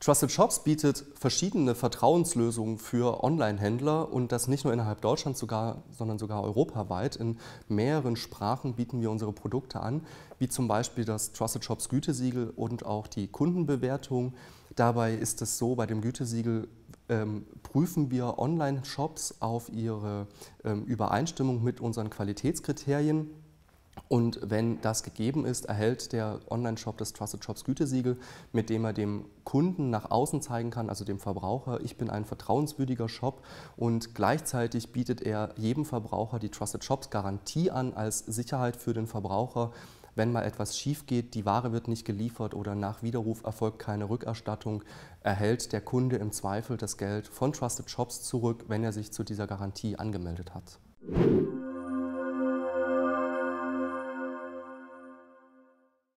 Trusted Shops bietet verschiedene Vertrauenslösungen für Online-Händler und das nicht nur innerhalb Deutschlands, sogar, sondern sogar europaweit. In mehreren Sprachen bieten wir unsere Produkte an, wie zum Beispiel das Trusted Shops Gütesiegel und auch die Kundenbewertung. Dabei ist es so, bei dem Gütesiegel ähm, prüfen wir Online-Shops auf ihre ähm, Übereinstimmung mit unseren Qualitätskriterien. Und wenn das gegeben ist, erhält der Online-Shop das Trusted Shops Gütesiegel, mit dem er dem Kunden nach außen zeigen kann, also dem Verbraucher, ich bin ein vertrauenswürdiger Shop und gleichzeitig bietet er jedem Verbraucher die Trusted Shops Garantie an als Sicherheit für den Verbraucher. Wenn mal etwas schief geht, die Ware wird nicht geliefert oder nach Widerruf erfolgt keine Rückerstattung, erhält der Kunde im Zweifel das Geld von Trusted Shops zurück, wenn er sich zu dieser Garantie angemeldet hat.